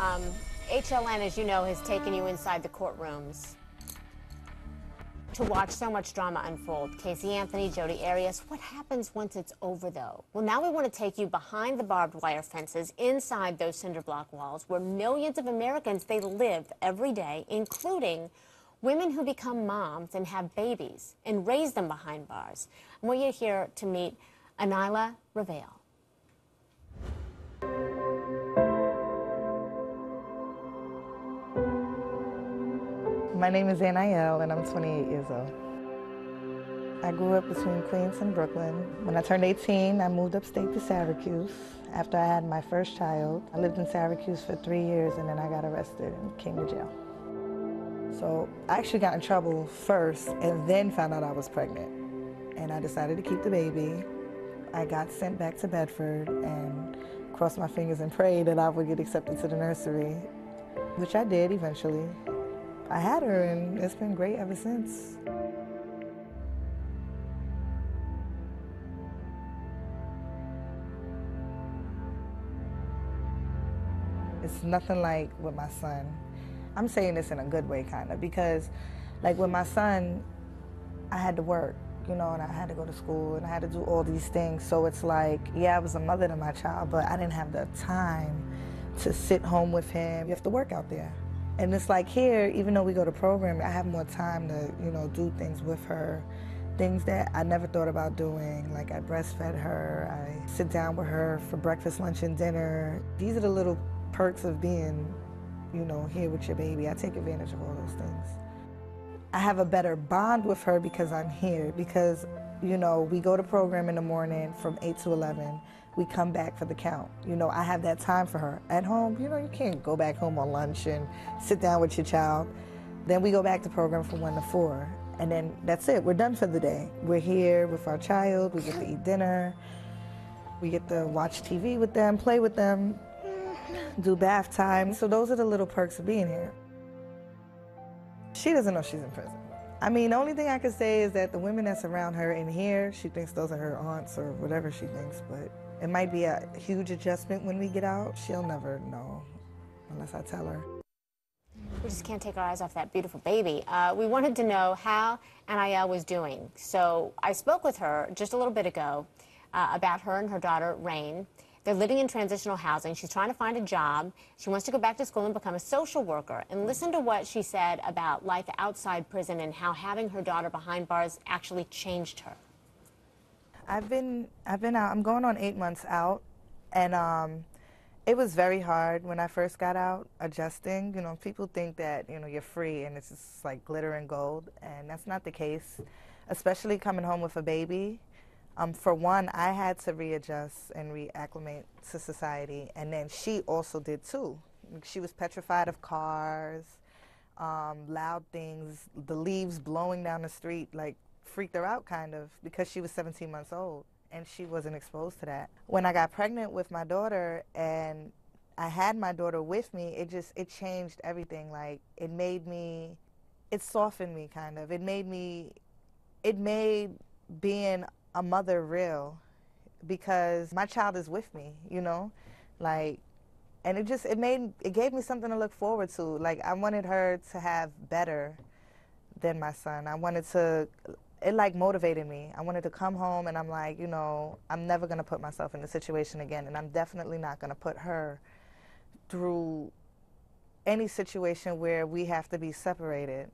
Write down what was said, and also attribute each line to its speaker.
Speaker 1: Um, HLN, as you know, has taken you inside the courtrooms to watch so much drama unfold. Casey Anthony, Jodi Arias, what happens once it's over, though? Well, now we want to take you behind the barbed wire fences, inside those cinder block walls, where millions of Americans, they live every day, including women who become moms and have babies and raise them behind bars. Want you here to meet Anila Ravale.
Speaker 2: My name is Anael, and I'm 28 years old. I grew up between Queens and Brooklyn. When I turned 18, I moved upstate to Syracuse after I had my first child. I lived in Syracuse for three years, and then I got arrested and came to jail. So I actually got in trouble first and then found out I was pregnant. And I decided to keep the baby. I got sent back to Bedford and crossed my fingers and prayed that I would get accepted to the nursery, which I did eventually. I had her, and it's been great ever since. It's nothing like with my son. I'm saying this in a good way, kind of, because, like, with my son, I had to work, you know, and I had to go to school, and I had to do all these things. So it's like, yeah, I was a mother to my child, but I didn't have the time to sit home with him. You have to work out there. And it's like here, even though we go to program, I have more time to, you know, do things with her. Things that I never thought about doing, like I breastfed her, I sit down with her for breakfast, lunch, and dinner. These are the little perks of being, you know, here with your baby. I take advantage of all those things. I have a better bond with her because I'm here, because, you know, we go to program in the morning from 8 to 11 we come back for the count. You know, I have that time for her. At home, you know, you can't go back home on lunch and sit down with your child. Then we go back to program from 1 to 4. And then that's it. We're done for the day. We're here with our child. We get to eat dinner. We get to watch TV with them, play with them, do bath time. So those are the little perks of being here. She doesn't know she's in prison. I mean, the only thing I can say is that the women that's around her in here, she thinks those are her aunts or whatever she thinks, but it might be a huge adjustment when we get out. She'll never know unless I tell her.
Speaker 1: We just can't take our eyes off that beautiful baby. Uh, we wanted to know how Anael was doing. So I spoke with her just a little bit ago uh, about her and her daughter, Rain. They're living in transitional housing. She's trying to find a job. She wants to go back to school and become a social worker. And listen to what she said about life outside prison and how having her daughter behind bars actually changed her.
Speaker 2: I've been I've been out. I'm going on eight months out, and um, it was very hard when I first got out adjusting. You know, people think that you know you're free and it's just like glitter and gold, and that's not the case. Especially coming home with a baby. Um, for one, I had to readjust and reacclimate to society, and then she also did too. She was petrified of cars, um, loud things, the leaves blowing down the street like freaked her out kind of because she was 17 months old and she wasn't exposed to that. When I got pregnant with my daughter and I had my daughter with me, it just it changed everything. Like it made me it softened me kind of. It made me it made being a mother real because my child is with me, you know? Like and it just it made it gave me something to look forward to. Like I wanted her to have better than my son. I wanted to it like motivated me. I wanted to come home and I'm like, you know, I'm never going to put myself in this situation again and I'm definitely not going to put her through any situation where we have to be separated.